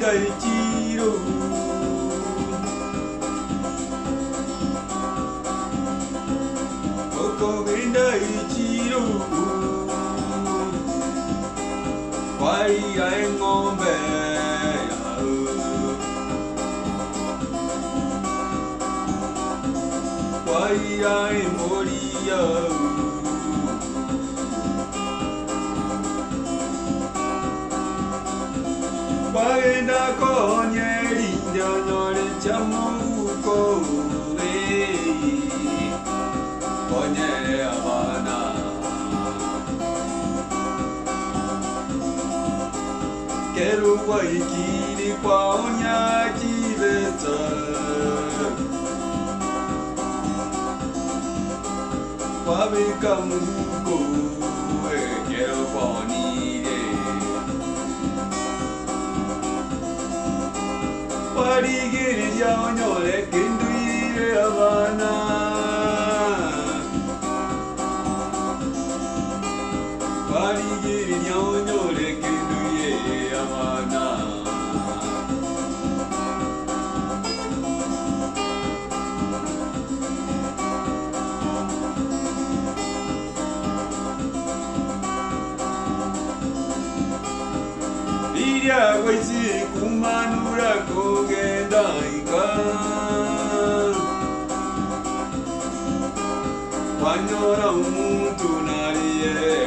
다 있지로 먹고 그린다 있지로 과리아의 몸에 과리아의 머리야 yawe kwagenda konya erindyonyole kyamuko konyere abaana kerugwa ikiri kwaonya kibeta kwabika muko ekero eh, kwaonire Kari geri ya onyole kende Iria kwezi kumanura kugenda ika Wanyora umuntu nariye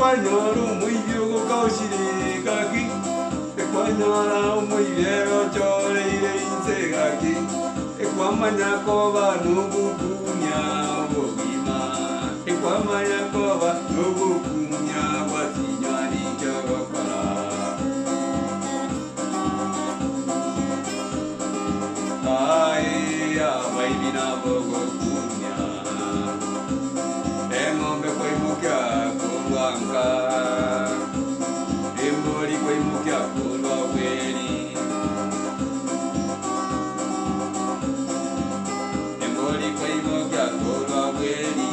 Ecuador muy viejo cauchiricaqui Ecuador muy viejo chore y de insegaqui Ecuamanacoba no bucuña boquima Ecuamanacoba no bucuña guasiñani chagapara Ay, ya, baby, na bogo Lanka Emdori kuimukia kurwa kweli. Emdori kuimukia kurwa kweli.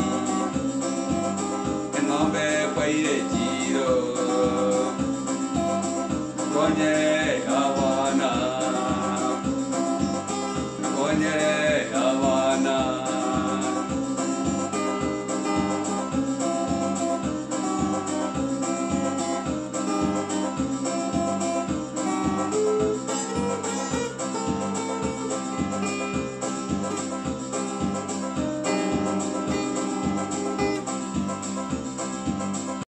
Engombe kwa ile jiro Konye awana Konye awana